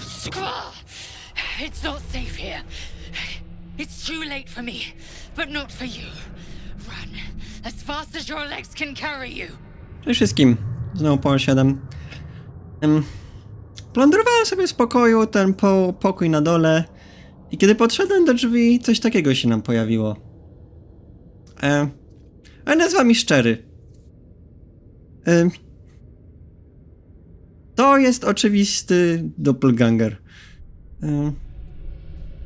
Squall! It's not safe here. It's too late for me, but not for you. Run as fast as your legs can carry you. Cześć wszystkim. Znowu Paul 7. Em, plądrowałem sobie z pokoju, ten po, pokój na dole i kiedy podszedłem do drzwi, coś takiego się nam pojawiło. E, ale nazwa mi szczery. E, to jest oczywisty doppelganger. E,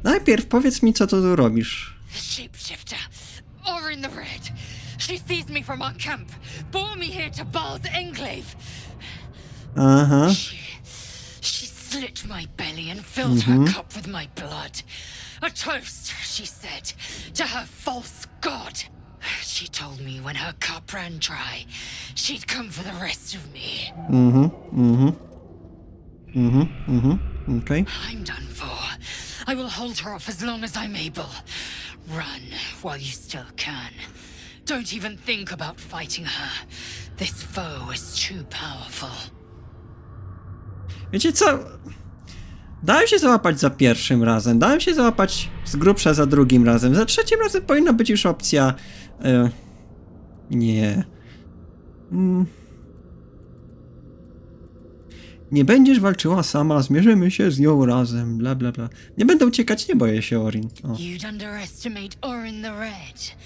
najpierw powiedz mi, co tu tu robisz. Shapeshifter, Orin the Red. She seized me from our camp, bore me here to Baal's enclave. Aha. She, she slit my belly and filled her cup with my blood. A toast, she said, to her false god. She told me when her cup ran dry, she'd come for the rest of me. Mhm, mhm. Mhm, mhm. Okej. I'm done for. I will hold her off as long as I'm able. Run while you still can. Don't even think about fighting her. This foe is too powerful. Wiecie co? Dałem się załapać za pierwszym razem, dałem się załapać z grubsza za drugim razem. Za trzecim razem powinna być już opcja. E, nie. Mm. Nie będziesz walczyła sama, zmierzymy się z nią razem, bla bla bla. Nie będę uciekać, nie boję się, Orin. O. You'd underestimate Orin the Red.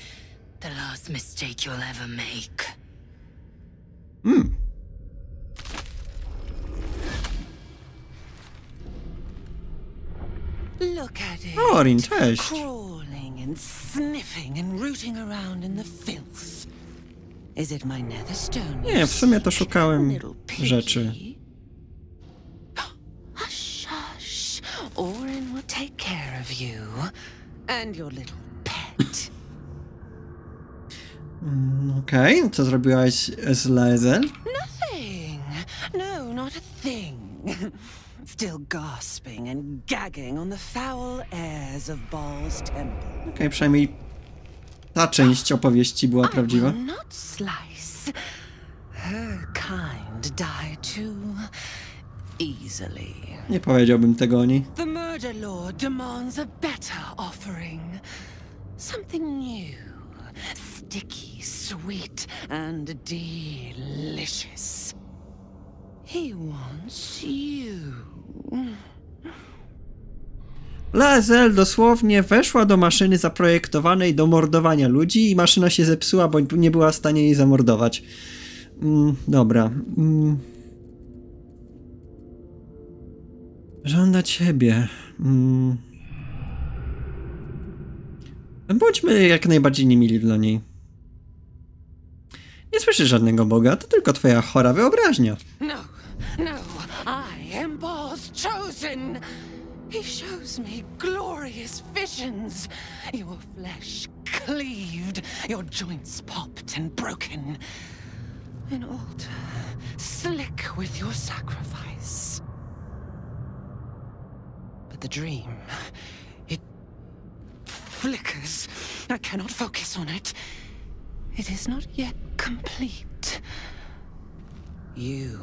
The last mistake you'll ever make. Mm. Look at it. Orin, cześć. Crawling and sniffing and rooting around in the filth. Is it my netherstone? Nie, w sumie to szukałem rzeczy. Orin will take care of you and your little pet. Mm, Okej, co zrobiłaś z Lezel? Nothing. No, not a thing. Still gasping and gagging on the foul airs of Baal's temple. Okej, przynajmniej ta część opowieści była prawdziwa. not slice. Her kind die too. Nie powiedziałbym tego o niej. The murder lord demands a better offering. Something new, sticky, sweet, and delicious. He wants you. Lazel dosłownie weszła do maszyny zaprojektowanej do mordowania ludzi i maszyna się zepsuła, bo nie była w stanie jej zamordować. Mm, dobra. Mm. Żąda ciebie. Mm. Bądźmy jak najbardziej niemili dla niej. Nie słyszysz żadnego Boga, to tylko twoja chora wyobraźnia. No, no, I am Baal's chosen. He shows me glorious visions. Your flesh cleaved, your joints popped and broken. An altar slick with your sacrifice. But the dream, it flickers. I cannot focus on it. It is not yet complete. You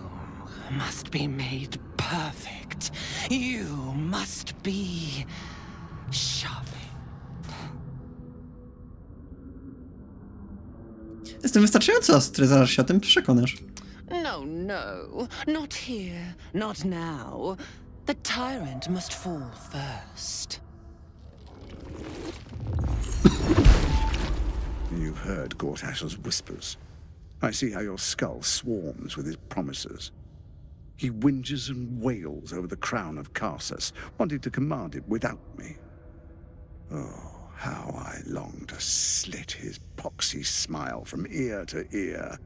must be made perfect. You must be sharpened. Jestem wystarczająco ostry, zaraz się o tym przekonasz. No, no, not here, not now. The tyrant must fall first. You've heard Gortash's whispers. I see how your skull swarms with his promises. He whinges and wails over the crown of Carsus, wanting to command it without me. Oh, how I long to slit his poxy smile from ear to ear.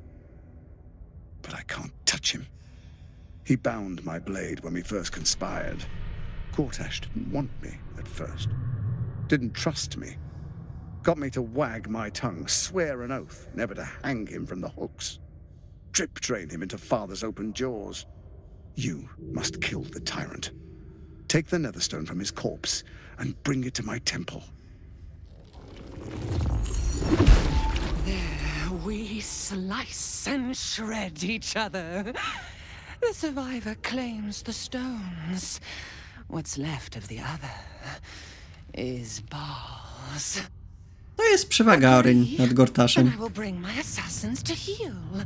But I can't touch him. He bound my blade when we first conspired. Gortash didn't want me at first. Didn't trust me. Got me to wag my tongue, swear an oath never to hang him from the hooks. Drip drain him into father's open jaws. You must kill the tyrant. Take the netherstone from his corpse and bring it to my temple. There we slice and shred each other. The survivor claims the stones. What's left of the other is Baal's. To jest przewaga Oryn nad Gortaszem. I will bring my assassins to heal.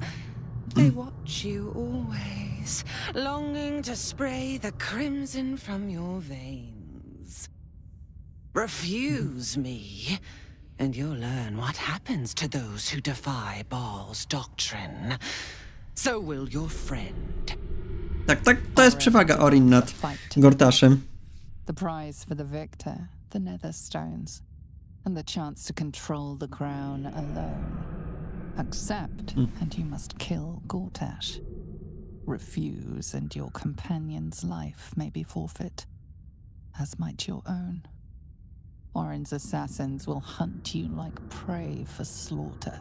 They mm. watch you always, longing to spray the crimson from your veins. Refuse me, and you'll learn what happens to those who defy Baal's doctrine. So will your friend. Tak, tak, to jest przewaga Oryn nad Gortaszem. The prize for the victor, the nether stones, and the chance to control the crown alone. Accept, and you must kill Gortash. Refuse, and your companion's life may be forfeit, as might your own. Orin's assassins will hunt you like prey for slaughter.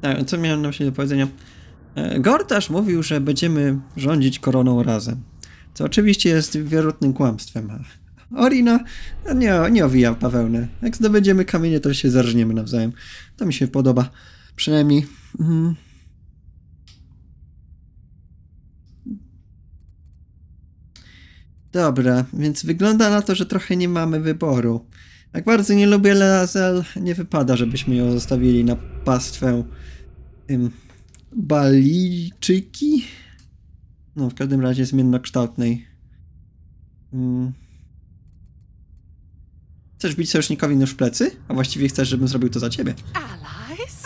Tak, co miałem na myśli do powiedzenia? E, Gortasz mówił, że będziemy rządzić koroną razem. Co oczywiście jest wierutnym kłamstwem. Orina nie, nie owija w bawełnę. Jak zdobędziemy kamienie, to się zarżniemy nawzajem. To mi się podoba. Przynajmniej. Mm. Dobra, więc wygląda na to, że trochę nie mamy wyboru. Jak bardzo nie lubię Leazel, nie wypada, żebyśmy ją zostawili na pastwę Balijczyki? No, w każdym razie zmiennokształtnej. Mm. Chcesz bić sojusznikowi nóż w plecy? A właściwie chcesz, żebym zrobił to za ciebie. Allies?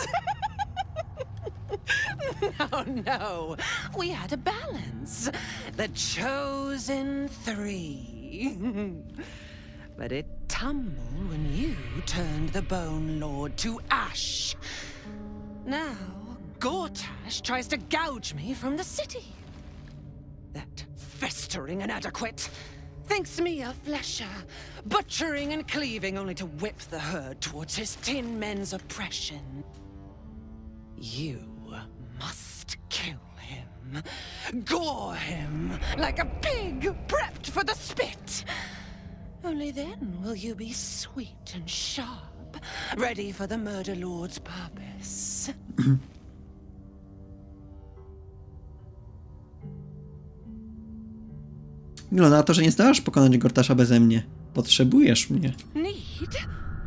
no, no. We had a balance. The chosen three. but it tumbled when you turned the Bone Lord to ash. Now, Gortash tries to gouge me from the city. That festering inadequate thinks me a flesher, butchering and cleaving only to whip the herd towards his tin men's oppression. You must kill him. Gore him like a pig prepped for the spit. Only then will you be sweet and sharp, ready for the murder lord's purpose. Wygląda na to, że nie zdołasz pokonać Gortasza beze mnie. Potrzebujesz mnie. Need?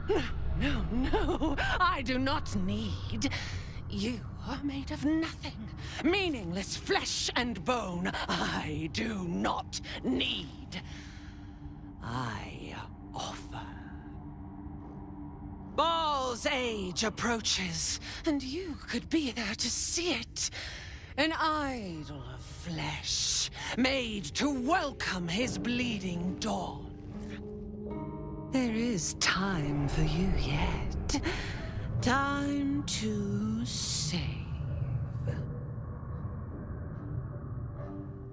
No, no, no. I do not need. You are made of nothing. Meaningless flesh and bone. I do not need. I offer. Baal's age approaches, and you could be there to see it. An idol flesh, made to welcome his bleeding dawn. There is time for you yet. Time to save.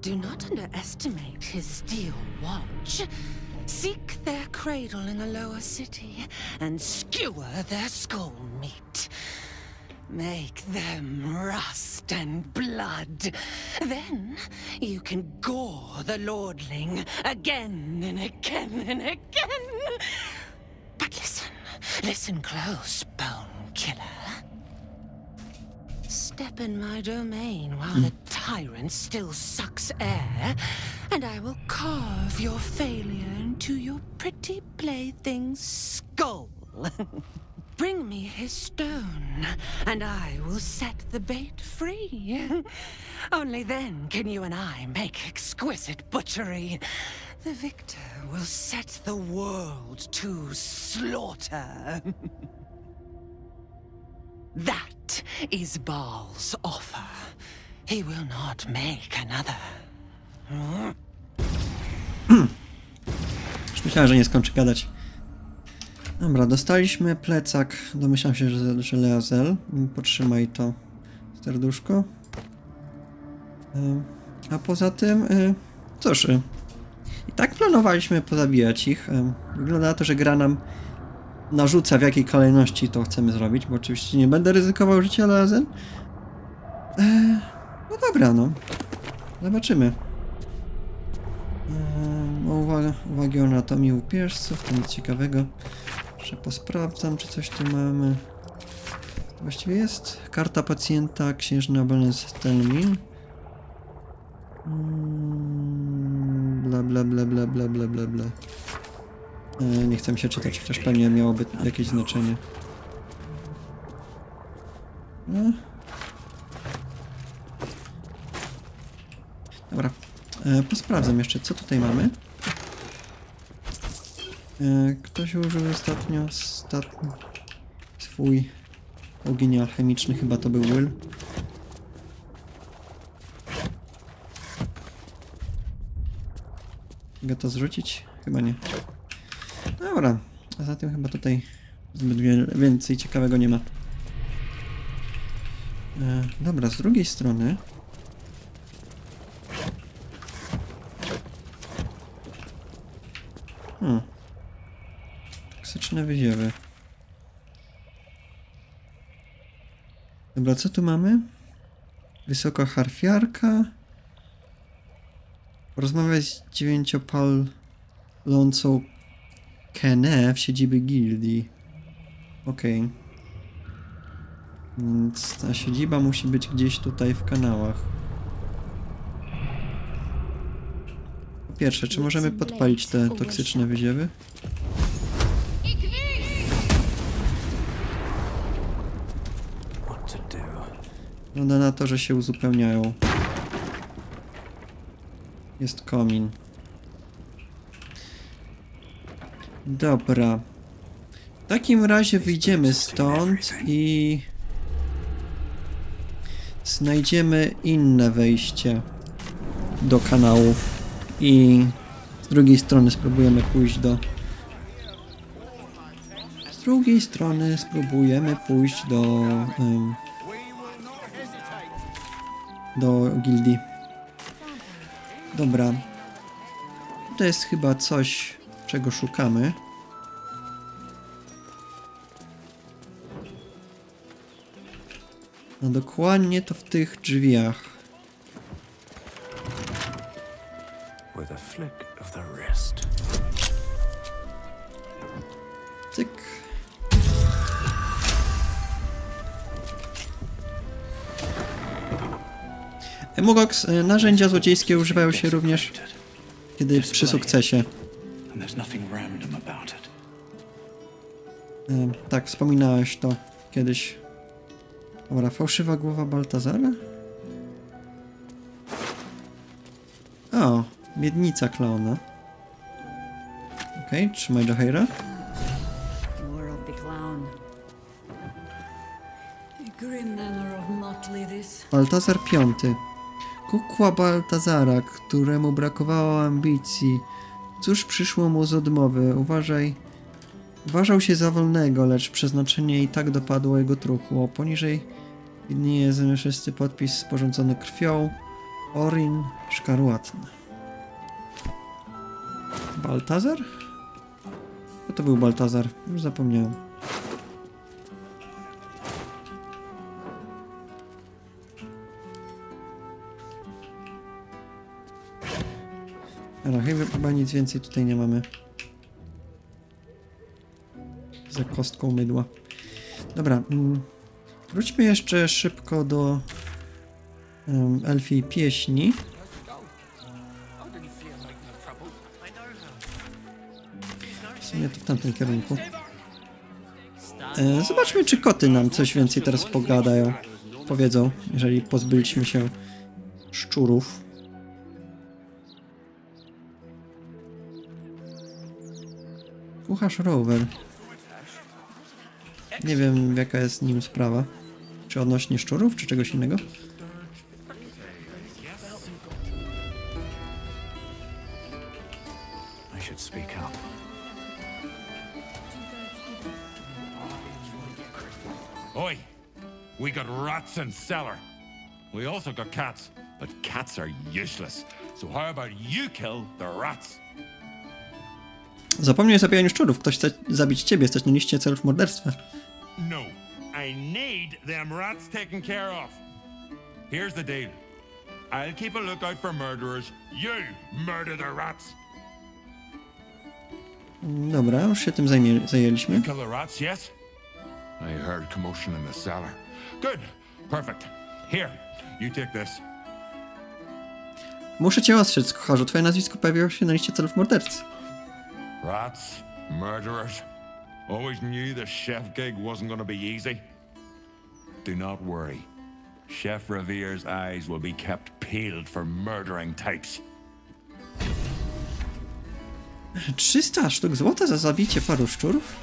Do not underestimate his steel watch. Seek their cradle in the lower city and skewer their skull meat. Make them rust and blood. Then you can gore the lordling again and again and again. But listen, listen close, bone killer. Step in my domain while the hmm. tyrant still sucks air, and I will carve your failure into your pretty plaything's skull. Bring me his stone, and I will set the bait free. Only then can you and I make exquisite butchery. The victor will set the world to slaughter. that is Baal's offer. He will not make another. Hmm. Już myślałem, że nie skończy gadać. Dobra, dostaliśmy plecak. Domyślam się, że, że Leazel. Potrzymaj to serduszko. Y, A poza tym, y, cóż, y, i tak planowaliśmy pozabijać ich. Wygląda na to, że gra nam narzuca w jakiej kolejności to chcemy zrobić, bo oczywiście nie będę ryzykował życia Leazel. E, No dobra, no. Zobaczymy. Uwaga, uwagi o anatomii łupieżców, to nic ciekawego. Jeszcze posprawdzam, czy coś tu mamy. Właściwie jest karta pacjenta, księżny Abeles Telmin. Mm, Bla bla bla bla bla bla bla bla. E, nie chcę się czytać, chociaż pewnie miałoby jakieś znaczenie. No. Dobra. E, posprawdzam jeszcze, co tutaj mamy. E, ktoś użył ostatnio ostatni swój ogień alchemiczny, chyba to był Will. Mogę to zrzucić? Chyba nie. Dobra, a zatem chyba tutaj zbyt więcej ciekawego nie ma. E, dobra, z drugiej strony Hmm. Toksyczne wyziewy. Dobra, co tu mamy? Wysoka harfiarka. Porozmawiać z dziewięciopalącą Kenę w siedzibie gildii. Okej. Więc ta siedziba musi być gdzieś tutaj w kanałach. Po pierwsze, czy możemy podpalić te toksyczne wyziewy? Wygląda na to, że się uzupełniają. Jest komin. Dobra. W takim razie wyjdziemy stąd i znajdziemy inne wejście do kanałów i z drugiej strony spróbujemy pójść do z drugiej strony spróbujemy pójść do em, do gildii. Dobra. To jest chyba coś, czego szukamy. No dokładnie to w tych drzwiach. With a flick of the wrist. Mugox, y, narzędzia złodziejskie używają się również kiedy przy sukcesie. Y, Tak, wspominałeś to kiedyś. Dobra, fałszywa głowa Baltazara? O, miednica klauna. Okej, trzymaj Jaheira. More of the clown. A grim manner of motley this. Baltazar V. Kukła Baltazara, któremu brakowało ambicji. Cóż przyszło mu z odmowy? Uważaj. Uważał się za wolnego, lecz przeznaczenie i tak dopadło jego truchło. Poniżej widnieje zamierzysty podpis sporządzony krwią. Orin Szkarłatny. Baltazar? Co to był Baltazar? Już zapomniałem. Chyba, chyba nic więcej tutaj nie mamy. Za kostką mydła. Dobra, mm, wróćmy jeszcze szybko do um, elfiej pieśni. W sumie to w tamtym kierunku. E, zobaczmy, czy koty nam coś więcej teraz pogadają. Powiedzą, jeżeli pozbyliśmy się szczurów. Kucharz rower. Nie wiem, jaka jest nim sprawa. Czy odnośnie szczurów, czy czegoś innego? Oi! We got rats in cellar. We also got cats, but cats are useless. So how about you kill the rats? Zapomnij o zabijaniu szczurów. Ktoś chce zabić ciebie. Jesteś na liście celów morderstwa. No, I need them rats taken care of. Here's the deal. I'll keep a lookout for murderers. You murder the rats. Dobra, już się tym zajmie, zajęliśmy. Kill the rats, yes? I heard commotion in the cellar. Good. Perfect. Here, you take this. Muszę cię ostrzec, kucharzu. Twoje nazwisko pojawiło się na liście celów mordercy. Rats, murderers. Always knew the chef gig wasn't gonna be easy. Do not worry. Chef Revere's eyes will be kept peeled for murdering types. 300 sztuk złota za zabicie paru szczurów?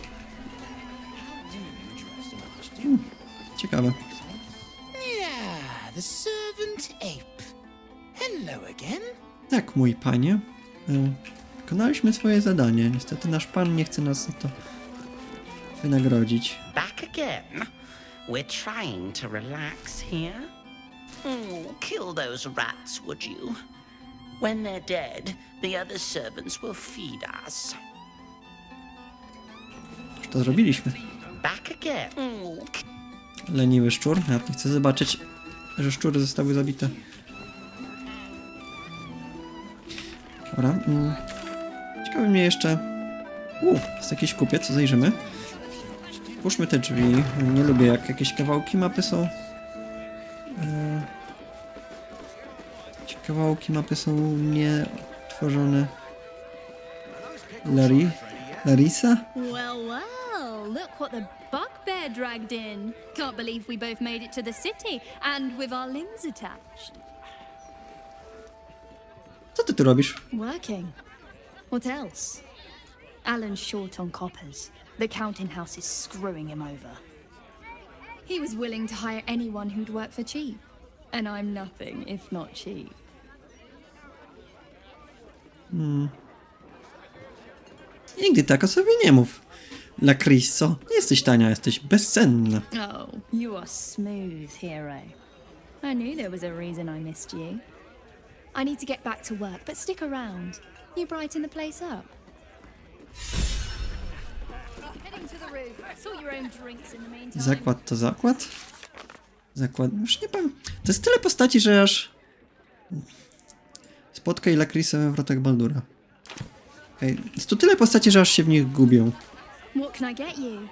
Hmm, ciekawe. Yeah, the servant ape. Hello again. Tak, mój panie. Wykonaliśmy swoje zadanie. Niestety nasz pan nie chce nas za to wynagrodzić. Back again. We're trying to relax here. Mm, kill those rats, would you? When they're dead, the other servants will feed us. Już to zrobiliśmy. Back again. Mm, Leniwy szczur. Ja chcę zobaczyć, że szczury zostały zabite. Dobra. Ciekawi mnie jeszcze... U, jest jakiś kupiec, zajrzymy. Puszmy te drzwi. Nie lubię, jak jakieś kawałki mapy są... E, jakieś Kawałki mapy są nietworzone. Larry? Larisa? Well, well, look what the bugbear dragged in. Can't believe we both made it to the city, and with our limbs attached. Co ty tu robisz? Working. What else? Alan's short on coppers. The counting house is screwing him over. He was willing to hire anyone who'd work for cheap. And I'm nothing if not cheap. Hmm. Nigdy tak o sobie nie mów. La Chris. Nie jesteś tania, jesteś bezcenna. Oh, you are smooth, hero. I knew there was a reason I missed you. I need to get back to work, but stick around. You brighten the place up. Zakład to zakład? Zakład... Już nie powiem. To jest tyle postaci, że aż... Spotkaj La Chrisa we wrotach Baldura. Okej. Jest tu tyle postaci, że aż się w nich gubią. What can I get you?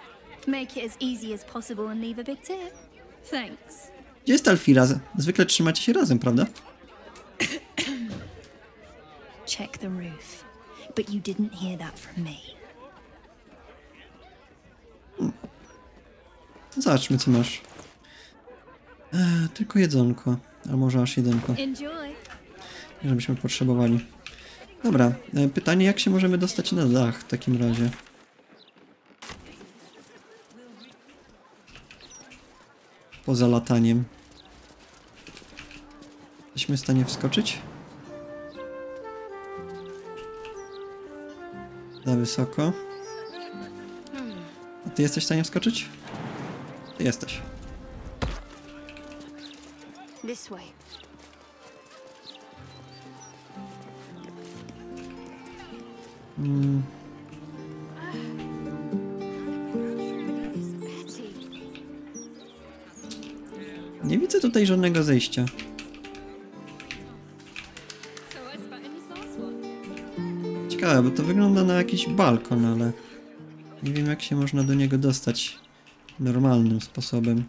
Make it as easy as possible and leave a big tip. Thanks. Gdzie jest Alfira? Zwykle trzymacie się razem, prawda? Check the roof. But you didn't hear that from me. Zobaczmy, co masz. Eee, tylko jedzonko. A może aż jedynko. Nie, żebyśmy potrzebowali. Dobra, e, pytanie, jak się możemy dostać na dach w takim razie? Poza lataniem. Jesteśmy w stanie wskoczyć? Za wysoko. A ty jesteś w stanie wskoczyć? Ty jesteś. This way. Mm, nie widzę tutaj żadnego zejścia. Bo to wygląda na jakiś balkon, ale nie wiem jak się można do niego dostać normalnym sposobem.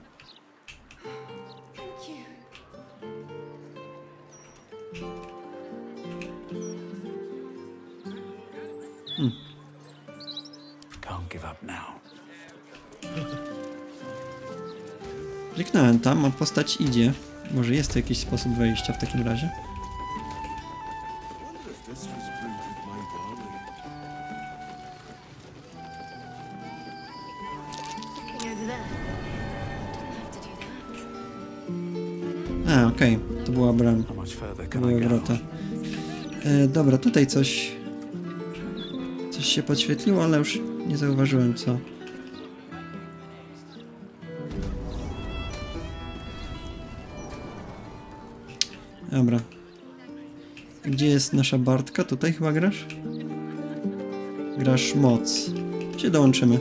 Now. Kliknąłem tam, a postać idzie. Może jest to jakiś sposób wejścia w takim razie? Wrota. E, dobra, tutaj coś... Coś się podświetliło, ale już nie zauważyłem co. Dobra. Gdzie jest nasza Bartka? Tutaj chyba grasz? Grasz moc. Gdzie dołączymy?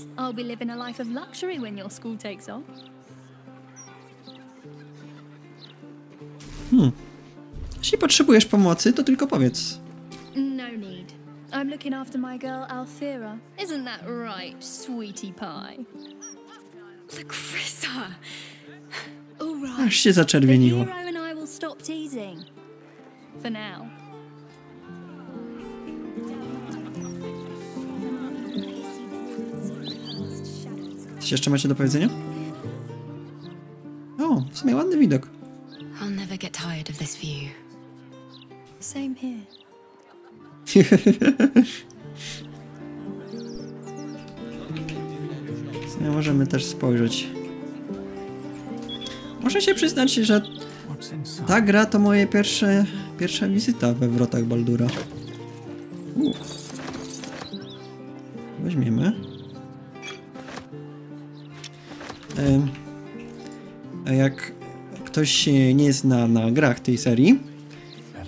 Besides, I'll be living a life of luxury when your school takes off. Hmm. Jeśli potrzebujesz pomocy, to tylko powiedz. No need. I'm looking after my girl Althea. Isn't that right, sweetie pie? Lacrissa! All right. Aż się The zaczerwieniło. hero and I will stop teasing. For now. Coś jeszcze macie do powiedzenia? O, w sumie ładny widok. I'll never get tired of this view. Same here. Możemy też spojrzeć. Muszę się przyznać, że ta gra to moje pierwsze, pierwsza wizyta we wrotach Baldura. U. Weźmiemy. Jak ktoś nie zna na grach tej serii,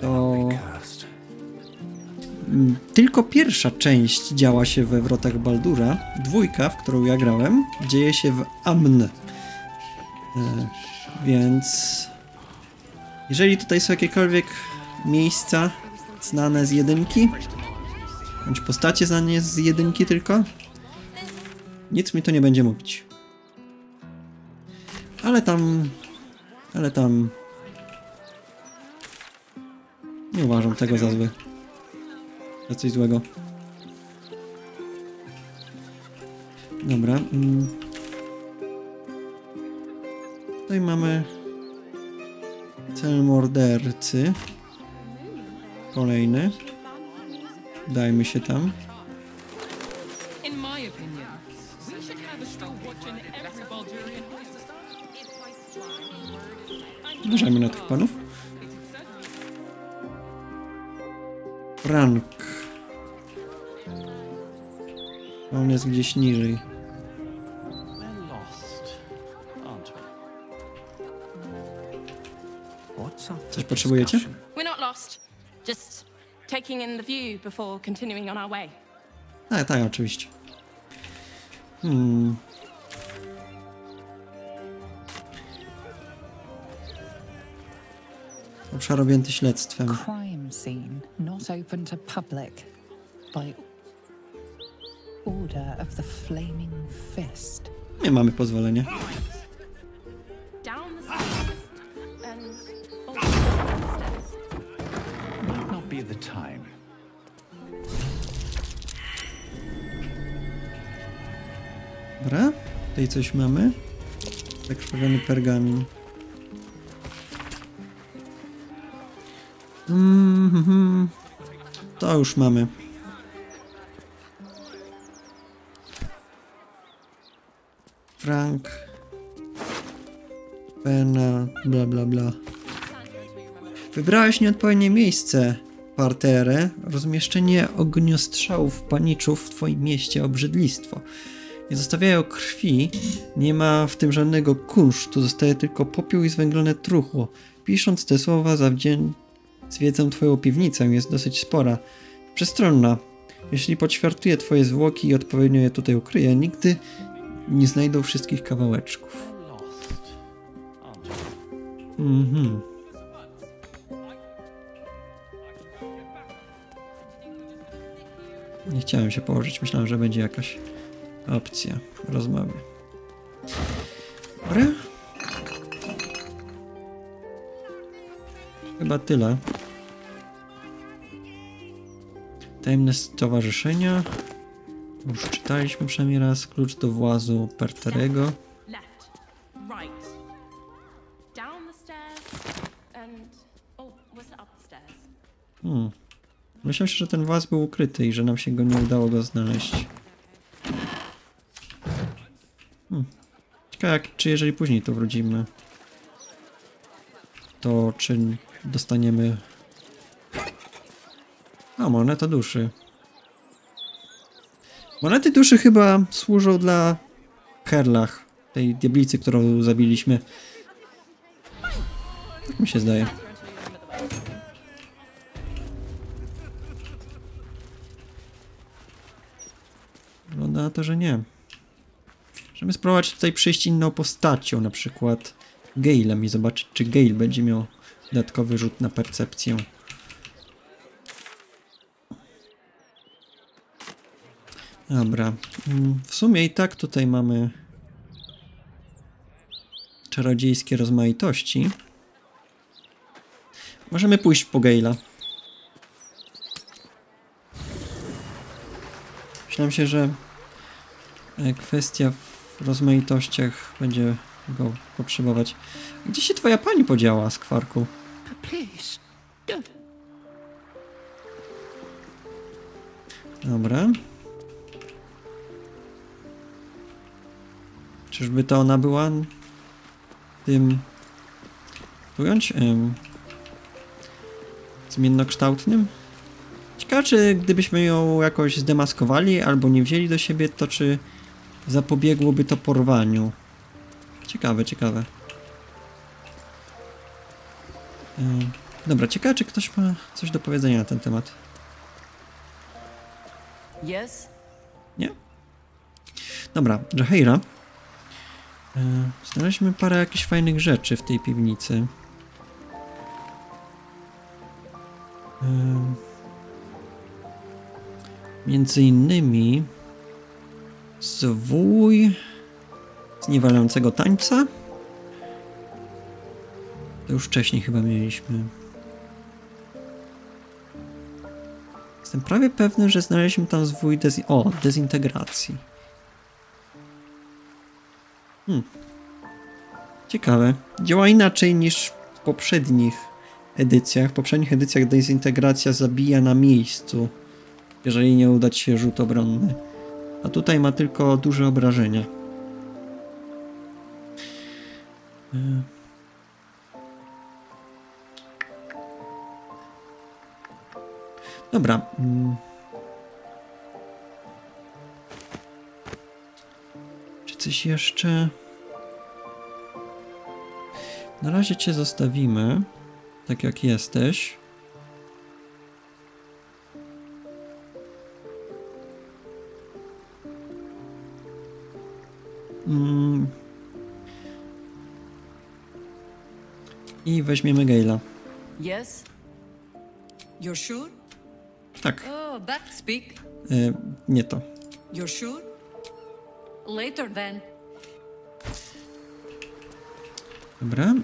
to Tylko pierwsza część działa się we Wrotach Baldura. Dwójka, w którą ja grałem, dzieje się w Amn. E, więc jeżeli tutaj są jakiekolwiek miejsca znane z jedynki, bądź postacie znane z jedynki tylko, nic mi to nie będzie mówić. Ale tam, ale tam nie uważam tego za zły za coś złego. Dobra. mm. Tutaj mamy cel mordercy. Kolejny. Dajmy się tam. Uważajmy na tych panów. Frank. On jest gdzieś niżej. Coś potrzebujecie? We're not lost. Just taking in the view before continuing on our way. Tak, tak, oczywiście. Hmm. Obszar objęty śledztwem. Crime scene not open to public by order of the Flaming Fist. Nie mamy pozwolenia. Dobra, tutaj coś mamy. Zakrwawiony pergamin. Mhm. To już mamy. Frank. Pena, bla bla bla. Wybrałeś nieodpowiednie miejsce, parterę. Rozmieszczenie ogniostrzałów paniczów w twoim mieście obrzydlistwo. Nie zostawiają krwi, nie ma w tym żadnego kunsztu, zostaje tylko popiół i zwęglone truchło. Pisząc te słowa, zawdzię... zwiedzam twoją piwnicę, jest dosyć spora. Przestronna. Jeśli poćwiartuję twoje zwłoki i odpowiednio je tutaj ukryję, nigdy nie znajdą wszystkich kawałeczków. Mhm. Nie chciałem się położyć, myślałem, że będzie jakaś opcja rozmowy. Dobra. Chyba tyle. Tajemne stowarzyszenia. Już czytaliśmy przynajmniej raz. Klucz do włazu Perterego. Hmm. Myślałem, że ten właz był ukryty i że nam się go nie udało go znaleźć. Hmm. Ciekawe, jak, czy jeżeli później tu wrócimy, to czy dostaniemy... A, moneta duszy. Monety duszy chyba służą dla Herlach, tej diablicy, którą zabiliśmy. Tak mi się zdaje. Wygląda na to, że nie. Możemy spróbować tutaj przyjść inną postacią, na przykład Galem i zobaczyć, czy Gale będzie miał dodatkowy rzut na percepcję. Dobra. Mm, W sumie i tak tutaj mamy czarodziejskie rozmaitości. Możemy pójść po Gale'a. Myślałem się, że e, kwestia w rozmaitościach będzie go potrzebować. Gdzie się twoja pani podziała, skwarku? Please, don't. Dobra. Czyżby to ona była tym ująć em, zmiennokształtnym? Ciekawe, czy gdybyśmy ją jakoś zdemaskowali albo nie wzięli do siebie, to czy zapobiegłoby to porwaniu? Ciekawe, ciekawe. Dobra, ciekawe, czy ktoś ma coś do powiedzenia na ten temat. Yes? Nie? Dobra, Jaheira. E, Znaleźliśmy parę jakichś fajnych rzeczy w tej piwnicy. E, Między innymi zwój zniewalającego tańca. To już wcześniej chyba mieliśmy. Jestem prawie pewny, że znaleźliśmy tam zwój o, dezintegracji. Hmm. Ciekawe. Działa inaczej niż w poprzednich edycjach. W poprzednich edycjach dezintegracja zabija na miejscu, jeżeli nie uda ci się rzut obronny. A tutaj ma tylko duże obrażenia. E. Dobra. mm. Czy coś jeszcze? Na razie cię zostawimy, tak jak jesteś. Mm. I weźmiemy Gale'a. Yes? You're sure? Tak, Oh, that speak. e, nie to. You're sure? Later then. Dobra.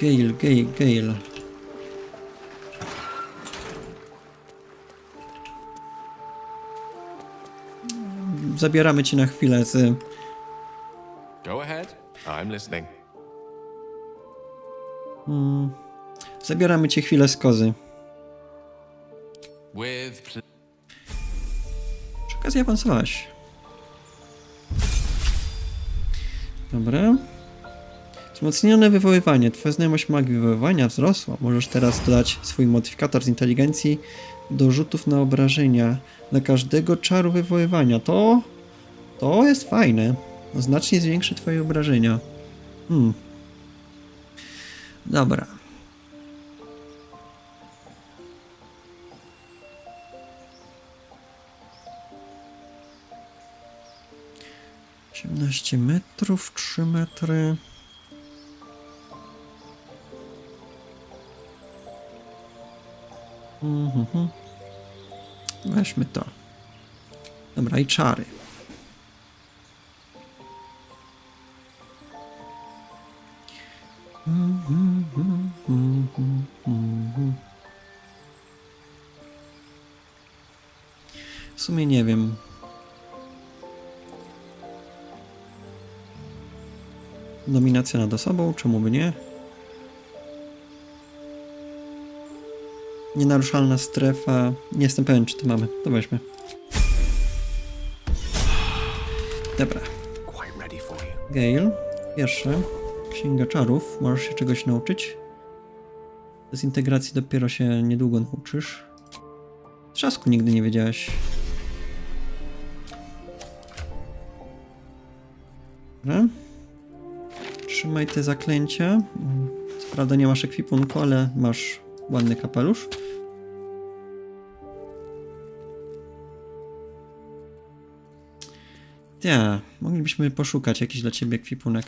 Gale, Gale, Gale. Zabieramy cię na chwilę z... Go ahead. I'm listening. Mm, zabieramy cię chwilę z kozy. Przy okazji awansowałeś. Dobra. Wzmocnione wywoływanie. Twoja znajomość magii wywoływania wzrosła. Możesz teraz dodać swój modyfikator z inteligencji do rzutów na obrażenia dla każdego czaru wywoływania. To... To jest fajne. Znacznie zwiększy twoje obrażenia. Hmm. Dobra. Osiemnaście metrów, trzy metry. Mhm. Weźmy to. Dobra, i czary. W sumie nie wiem. Dominacja nad osobą, czemu by nie? Nienaruszalna strefa. Nie jestem pewien, czy to mamy. To weźmy. Dobra. Gale, pierwsze. Księga czarów. Możesz się czegoś nauczyć. Dezintegracji dopiero się niedługo nauczysz. Trzasku nigdy nie wiedziałeś. Te zaklęcia. Mm, Co prawda nie masz ekwipunku, ale masz ładny kapelusz. Ja, moglibyśmy poszukać jakiś dla ciebie ekwipunek,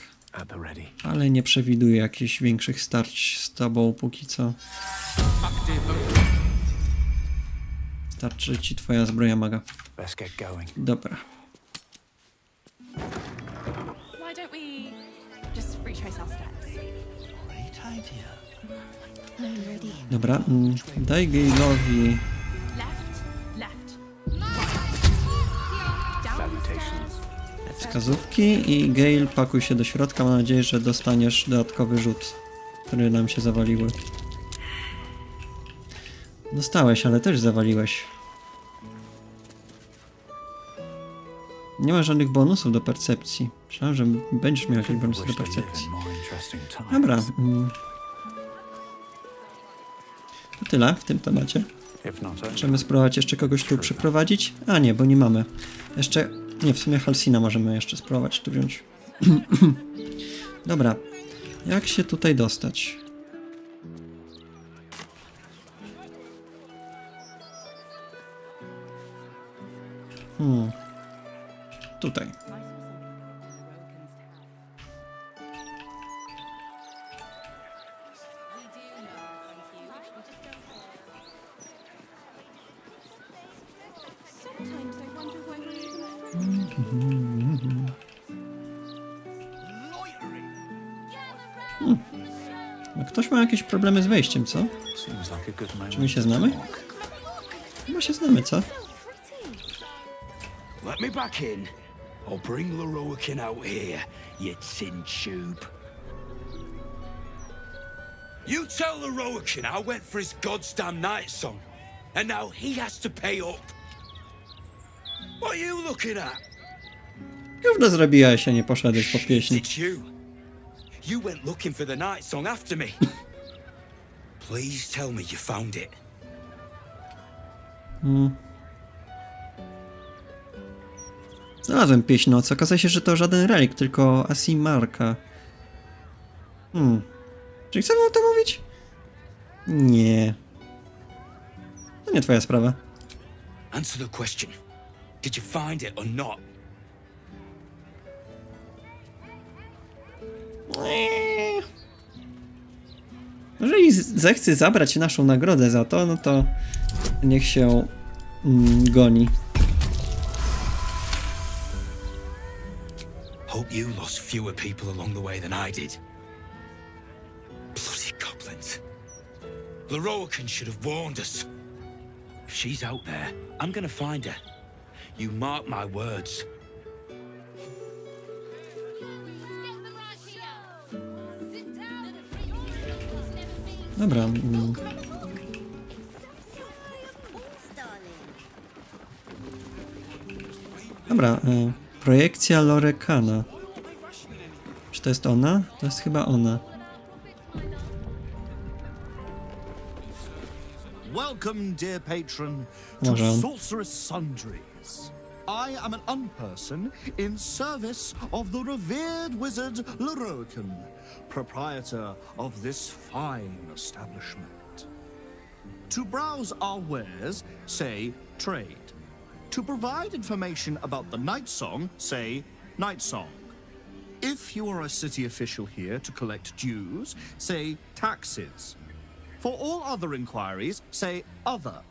ale nie przewiduję jakichś większych starć z tobą póki co. Starczy ci twoja zbroja maga. Dobra. Dobra, mm, daj. Salutations. wskazówki i Gale pakuj się do środka. Mam nadzieję, że dostaniesz dodatkowy rzut, który nam się zawaliły. Dostałeś, ale też zawaliłeś. Nie ma żadnych bonusów do percepcji. Myślałem, że będziesz miał jakieś bonusy do percepcji. Dobra. To tyle w tym temacie. Możemy spróbować jeszcze kogoś tu przyprowadzić? A nie, bo nie mamy. Jeszcze... Nie, w sumie Halsina możemy jeszcze spróbować tu wziąć. Dobra. Jak się tutaj dostać? Hmm. Tutaj. Friends. No, ktoś ma jakieś problemy z wejściem, co? Czy my się znamy? Chyba się znamy, co? Let me back in. I'll bring Leroican out here, you tin tube. You tell Leroican I went for his goddamn night song, and now he has to pay up. What are you looking at? Gówno zrobiłaś, a nie poszedłeś po pieśń. It's you. Went looking for the night song after me. Please tell me you found it. Hmm. Znalazłem pieśń noc. Okazuje się, że to żaden relik, tylko Asimarka. Hmm. Czy chcemy o tym mówić? Nie. To nie twoja sprawa. Answer the question. Did you find it or not? Eee. Jeżeli zechce zabrać naszą nagrodę za to, no to niech się mm, goni. Hope you lost fewer people along the way than I did. Bloody goblins. Leroican should have warned us. If she's out there, I'm gonna find her. You mark my words. Dobra. Dobra, e, projekcja Lorekana. Czy to jest ona? To jest chyba ona. Welcome, dear patron, to. Sorceress Sundries. I am an unperson in service of the revered wizard Leroican, proprietor of this fine establishment. To browse our wares, say trade. To provide information about the night song, say night song. If you are a city official here to collect dues, say taxes. For all other inquiries, say other.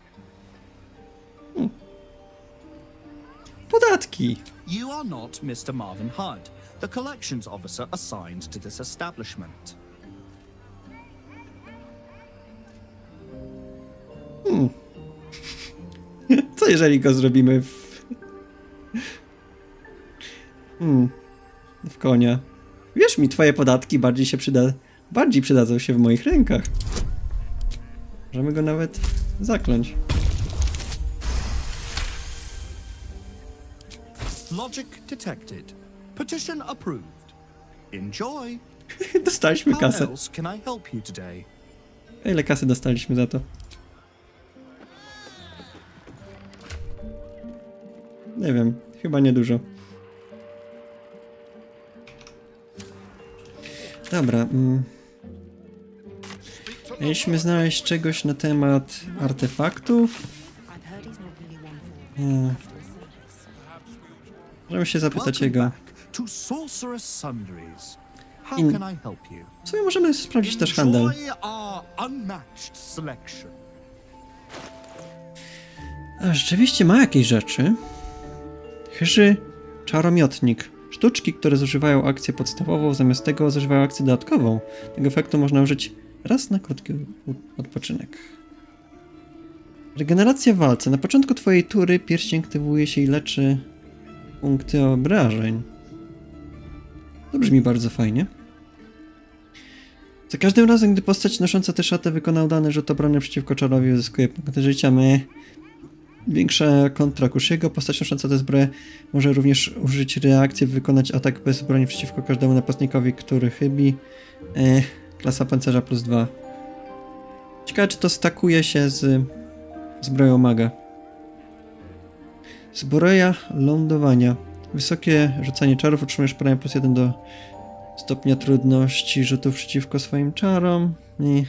Podatki. You are not Mr. Marvin Hudd, the collections officer assigned to this establishment. Hmm. Co jeżeli go zrobimy w... Hmm. W konia. Wierz mi, twoje podatki bardziej się przyda... Bardziej przydadzą się w moich rękach. Możemy go nawet zakląć. Logic detected. Petition approved. Enjoy. Dostaliśmy How kasę. else can I help you today? A ile kasy dostaliśmy za to? Nie wiem, chyba niedużo. Dobra. Mm. Mieliśmy znaleźć czegoś na temat artefaktów. Nie. Możemy się zapytać jego. I? W sumie możemy sprawdzić też handel. A rzeczywiście ma jakieś rzeczy. Chyży czaromiotnik. Sztuczki, które zużywają akcję podstawową, zamiast tego zużywają akcję dodatkową. Tego efektu można użyć raz na krótki odpoczynek. Regeneracja walce. Na początku twojej tury pierścień aktywuje się i leczy punkty obrażeń. To brzmi bardzo fajnie. Za każdym razem, gdy postać nosząca tę szatę wykona udany rzut obrony przeciwko czarowi, uzyskuje punkty życia. My Większa kontra Kushiego. Postać nosząca tę zbroję może również użyć reakcji, wykonać atak bez broni przeciwko każdemu napastnikowi, który chybi. E, klasa pancerza plus 2. Ciekawe, czy to stakuje się z zbroją maga. Zbroja lądowania. Wysokie rzucanie czarów otrzymujesz premię plus 1 do stopnia trudności rzutów przeciwko swoim czarom. I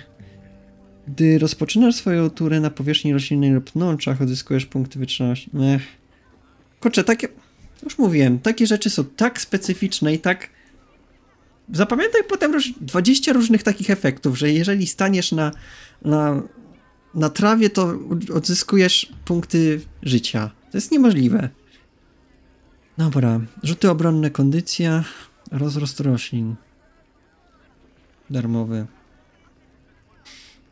gdy rozpoczynasz swoją turę na powierzchni roślinnej lub nączach, odzyskujesz punkty wytrzymałości. Ech. Kurczę, takie... Już mówiłem, takie rzeczy są tak specyficzne i tak... Zapamiętaj potem róż... 20 różnych takich efektów, że jeżeli staniesz na, na, na trawie, to odzyskujesz punkty życia. To jest niemożliwe. Dobra, rzuty obronne, kondycja, rozrost roślin. Darmowy.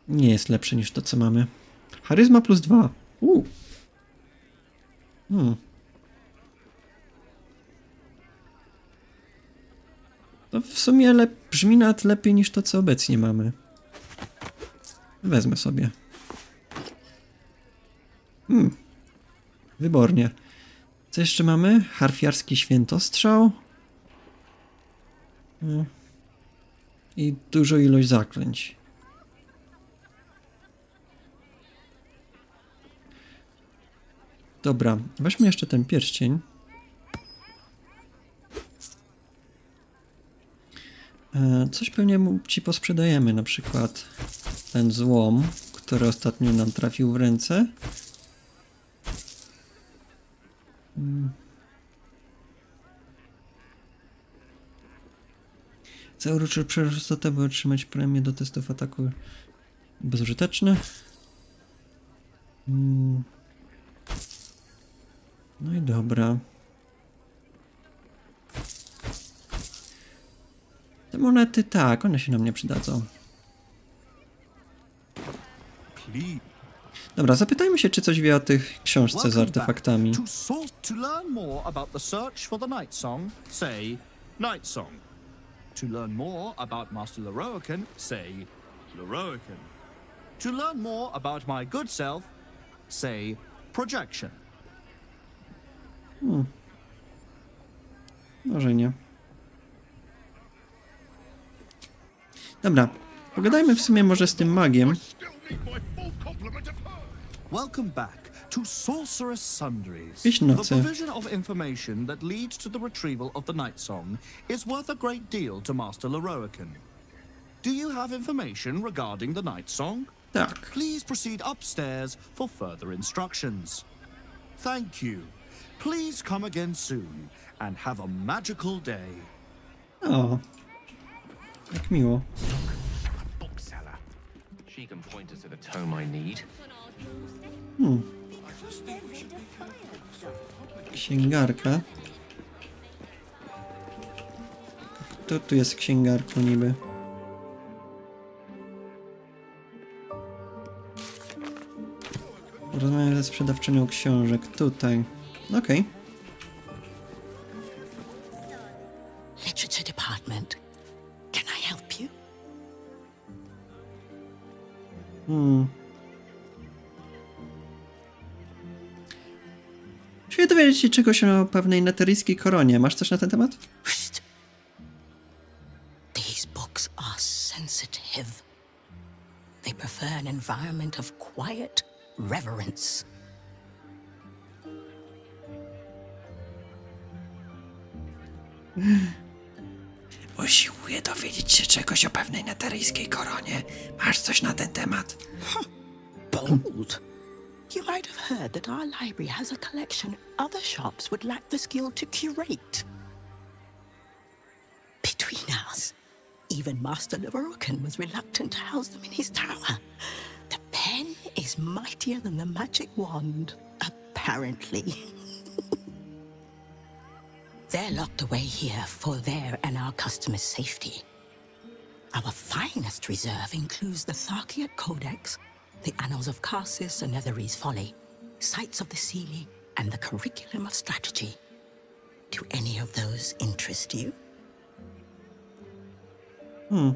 Nie jest lepszy niż to, co mamy. Charyzma plus dwa. U. Hmm. To w sumie lep- brzmi nawet lepiej niż to, co obecnie mamy. Wezmę sobie. Hmm. Wybornie. Co jeszcze mamy? Harfiarski świętostrzał. Hmm. I dużo ilość zaklęć. Dobra, weźmy jeszcze ten pierścień. E, Coś pewnie ci posprzedajemy, na przykład ten złom, który ostatnio nam trafił w ręce. Mm. Cały rucz przerzutę, by otrzymać premię do testów ataku bezużyteczne. Mm. No i dobra. Te monety tak, one się nam nie przydadzą. Please. Dobra, zapytajmy się, czy coś wie o tych książce z artefaktami. To, learn more about the search for the Night Song, say Night Song. To learn more about Master Leroican, say Leroican. To learn more about my good self, say Projection. Hmm. Może nie. Dobra, pogadajmy w sumie może z tym magiem. Welcome back to Sorceress Sundries. The provision of information that leads to the retrieval of the Night Song is worth a great deal to Master Leroican. Do you have information regarding the Night Song? Tak. Please proceed upstairs for further instructions. Thank you. Please come again soon and have a magical day. O, jak miło. She can. Hmm. Księgarka. Kto tu jest księgarką niby? Rozmawiam ze sprzedawczynią książek. Tutaj. Okej. Literature Dowiedzieć się czegoś o pewnej neteryjskiej koronie. Masz coś na ten temat? These books are sensitive. They prefer an environment of quiet reverence. Usiłuję dowiedzieć się czegoś o pewnej neteryjskiej koronie. Masz coś na ten temat? Bold. Heard that our library has a collection other shops would lack the skill to curate. Between us, even Master Leveroken was reluctant to house them in his tower. The pen is mightier than the magic wand, apparently. They're locked away here for their and our customers' safety. Our finest reserve includes the Tharkiat Codex, the Annals of Karsus and Netherese Folly, Sights of the Sealy, and the Curriculum of Strategy. Do any of those interest you? Hmm.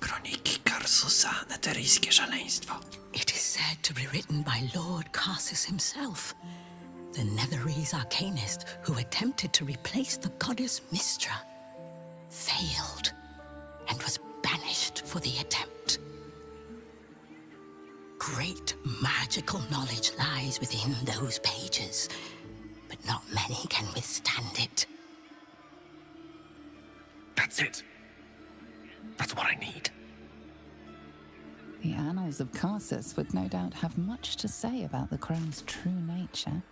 Kroniki Karsusa, neteryjskie szaleństwo. It is said to be written by Lord Karsus himself, the Netherese arcanist who attempted to replace the goddess Mistra, failed, and was banished for the attempt. Great magical knowledge lies within those pages, but not many can withstand it. That's it. That's what I need. The annals of Karsus would no doubt have much to say about the crone's true nature.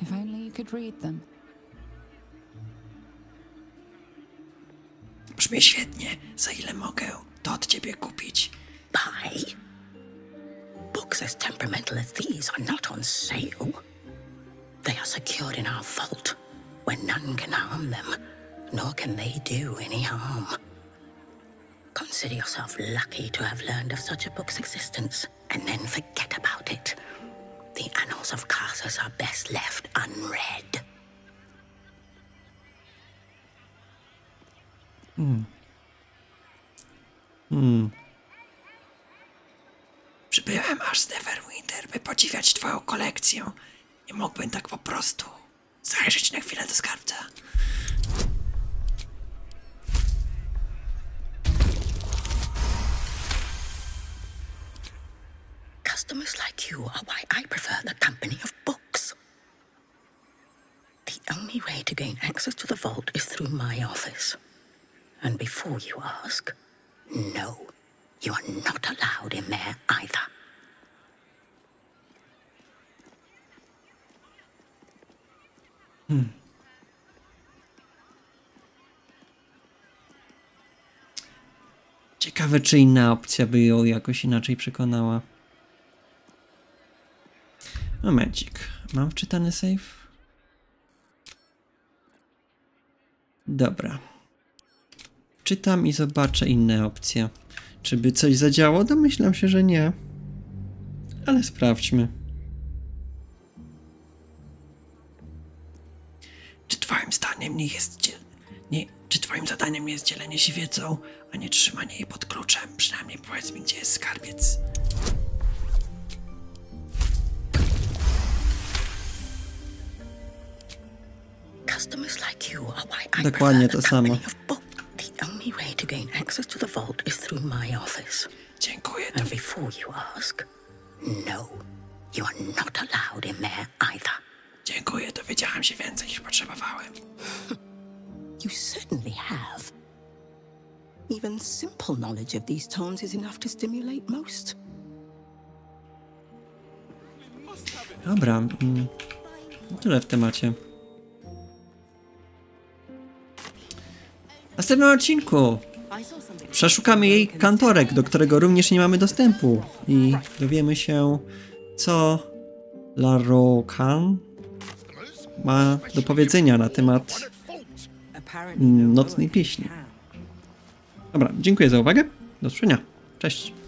If only you could read them. Brzmi świetnie. Za ile mogę to od ciebie kupić? Buy? Books as temperamental as these are not on sale. They are secured in our vault, where none can harm them, nor can they do any harm. Consider yourself lucky to have learned of such a book's existence, and then forget about it. The annals of Carthus are best left unread. Hmm. Hmm. Przybyłem aż z Neverwinter, by podziwiać twoją kolekcję. Nie mógłbym tak po prostu zajrzeć na chwilę do skarbca. Customers like you are why I prefer the company of books. The only way to gain access to the vault is through my office. And before you ask, no, you are not allowed in there either. Hmm. Ciekawe, czy inna opcja by ją jakoś inaczej przekonała. Momencik. Mam wczytany save? Dobra. Czytam i zobaczę inne opcje. Czy by coś zadziało? Domyślam się, że nie. Ale sprawdźmy. Czy twoim zdaniem nie jest dziel... nie... Czy twoim zadaniem jest dzielenie się wiedzą, a nie trzymanie jej pod kluczem? Przynajmniej powiedz mi, gdzie jest skarbiec. Dokładnie to samo. Way to gain access to the vault is through my office. Dziękuję. And before you ask, no, you are not allowed in there either. Dziękuję, dowiedziałem się więcej niż potrzebowałem. You certainly have. Even simple knowledge of these tones is enough to stimulate most. Dobra, mm, tyle w temacie. Następnym odcinku przeszukamy jej kantorek, do którego również nie mamy dostępu i dowiemy się, co Larokan ma do powiedzenia na temat nocnej pieśni. Dobra, dziękuję za uwagę. Do usłyszenia. Cześć.